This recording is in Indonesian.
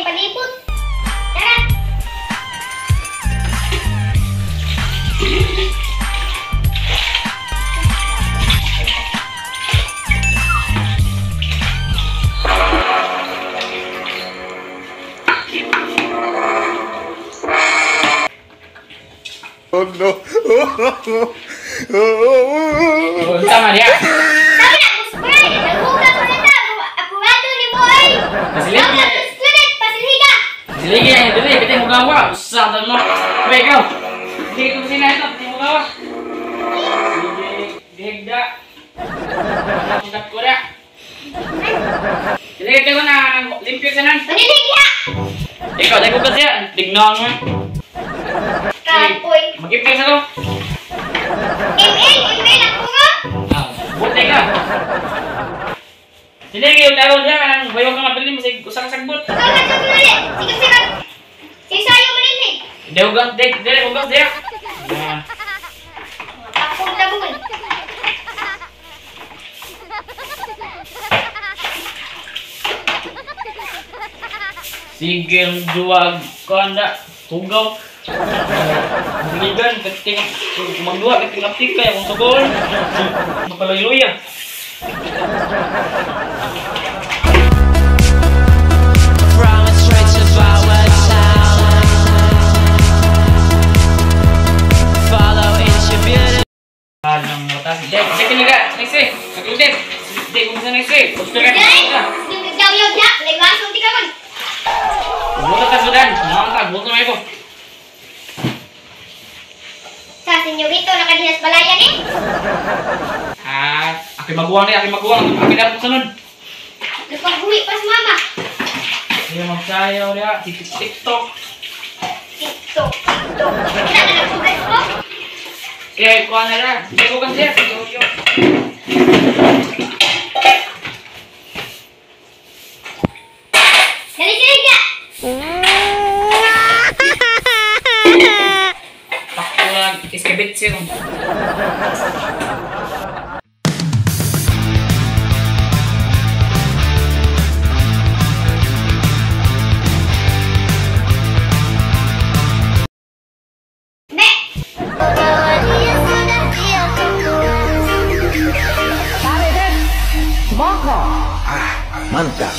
palibot. Tara. Oh no. Oh, tama dia. Sige, dali, kita mo gawa. Usah dan mo. Baik ikaw. Sige, kung sino ito, kita mo gawa. Sige, dihigda. Nakundat ko na. Sige, kita ko na. Limpyo sa nan. Pasilhiga! Ikaw, dahil ko kasi yan. Tignan mo. Kapoy! Mag-ipin sa to. ML! ML ako Sige, kayo tawag niya. Ang bayo ka mabili mo sa usang sagbot. Ikaw nga sa ulit! Sige, sige! Sisayo mo din eh! Hindi, hugas, dek, dek, hugas, dek. Ah. Tapong labungan! Sige, duwag ko anda. Tugaw. Keting kumagduwa, keting aptik kung sugol. Makalayloy ng mata. Dek, check nyo ka. Next eh. Nag-udit. Dek, kung saan next eh. Gusto ka. Dek, daw na. Laiwan, kunti ka man. Buto ka sudan. Nakakatag. Sa sinyo rito, nakadinas balayan eh. Ah, ako'y maguwang ni, ako'y maguwang. Ako'y dapat sunod. Nagpag-uwi pa si mama! Sige, magsayaw. Tik- TikTok. Tiktok! Tiktok! Kita na nagsugas ko! Eh, kuha na lang. Kasi. Yo, yo. Dali. Iskabit siya. Manta.